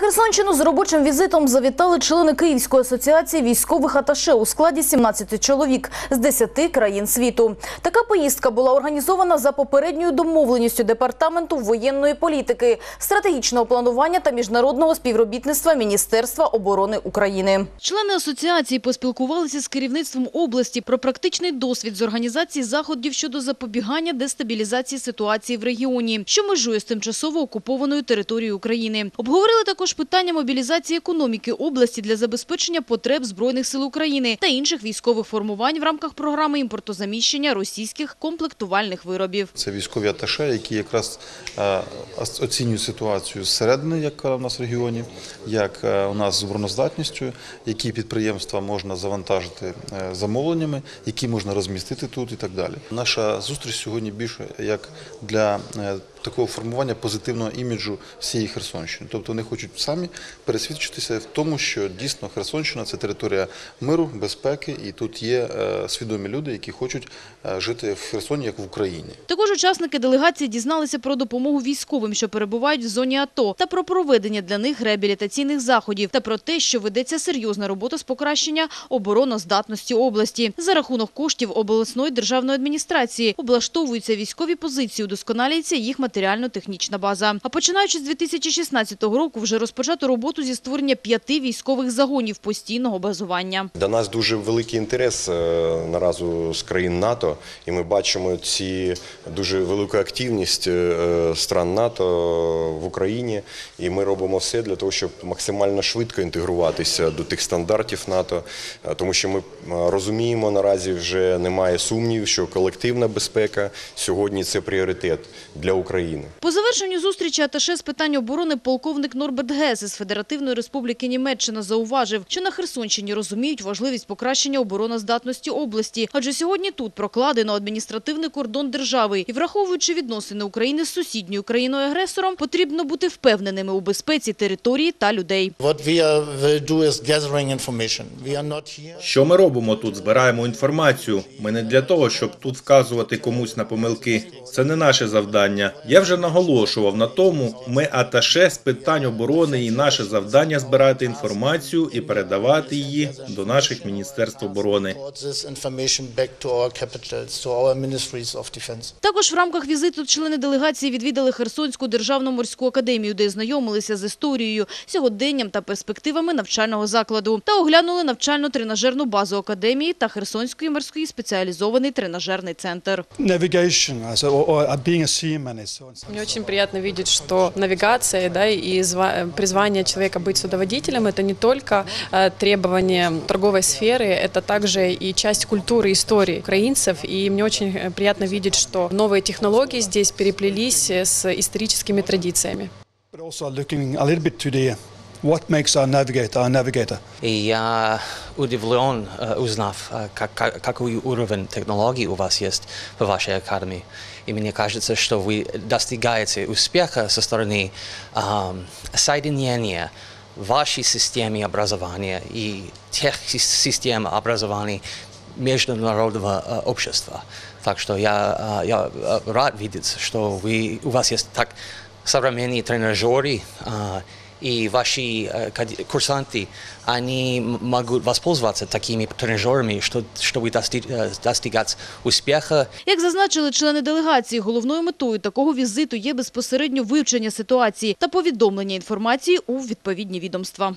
Херсонщину з робочим візитом завітали члени Київської асоціації військових аташе у складі 17 чоловік з 10 країн світу. Така поїздка була організована за попередньою домовленістю департаменту воєнної політики, стратегічного планування та міжнародного співробітництва Міністерства оборони України. Члени асоціації поспілкувалися з керівництвом області про практичний досвід з організації заходів щодо запобігання дестабілізації ситуації в регіоні, що межує з тимчасово окупованою територією України. Обговорили також питання мобілізації економіки області для забезпечення потреб Збройних сил України та інших військових формувань в рамках програми імпортозаміщення російських комплектувальних виробів. Це військові аташе, які якраз е, оцінюють ситуацію зсередини, яка в нас в регіоні, як е, у нас з обороноздатністю, які підприємства можна завантажити е, замовленнями, які можна розмістити тут і так далі. Наша зустріч сьогодні більше як для такого формування позитивного іміджу всієї Херсонщини. Тобто вони хочуть самі пересвідчитися в тому, що дійсно Херсонщина це територія миру, безпеки, і тут є е, свідомі люди, які хочуть е, жити в Херсоні як в Україні. Також учасники делегації дізналися про допомогу військовим, що перебувають в зоні АТО, та про проведення для них реабілітаційних заходів, та про те, що ведеться серйозна робота з покращення обороноздатності області. За рахунок коштів обласної державної адміністрації облаштовуються військові позиції, удосконалюється їх матеріально-технічна база. А починаючи з 2016 року вже розпочато роботу зі створення п'яти військових загонів постійного базування. До нас дуже великий інтерес е, наразу з країн НАТО, і ми бачимо ці дуже велику активність е, стран НАТО в Україні. І ми робимо все для того, щоб максимально швидко інтегруватися до тих стандартів НАТО, Е, тому що ми е, розуміємо наразі вже немає сумнівів, що колективна безпека сьогодні це пріоритет для України. По завершенню зустрічі аташе з питань оборони полковник Норберт Гес із Федеративної Республіки Німеччина зауважив, що на Херсонщині розуміють важливість покращення обороноздатності області, адже сьогодні тут прокладено адміністративний кордон держави. І враховуючи відносини України з сусідньою країною-агресором, потрібно бути впевненими у безпеці території та людей. Що ми робимо тут? Збираємо інформацію. Ми не для того, щоб тут вказувати комусь на помилки. Це не наше завдання. Я вже наголошував на тому. Ми аташе з питань оборони, і наше завдання збирати інформацію і передавати її до наших міністерств оборони. Також в рамках візиту члени делегації відвідали Херсонську державну морську академію, де знайомилися з історією, сьогоденням та перспективами навчального закладу та оглянули навчально-тренажерну базу академії та Херсонський морський спеціалізований тренажерний центр. Мне очень приятно видеть, что навигация да, и призвание человека быть судоводителем – это не только э, требование торговой сферы, это также и часть культуры, истории украинцев. И мне очень э, приятно видеть, что новые технологии здесь переплелись э, с историческими традициями. И Я удивлен, э, узнав, э, как, как- какой уровень технологий у вас есть в вашей академии. И мне кажется, что вы достигаете успеха со стороны ам, соединения вашей системы образования и тех си- систем образования международного э, общества. Так что я, э, я э, рад видеть, что вы, у вас есть так современные тренажеры, а, и ваши э, кади- курсанты, они м- могут воспользоваться такими тренажерами, что, чтобы дости- э, достигать успеха Як зазначили члени делегації, головною метою такого візиту є безпосередньо вивчення ситуації та повідомлення інформації у відповідні відомства.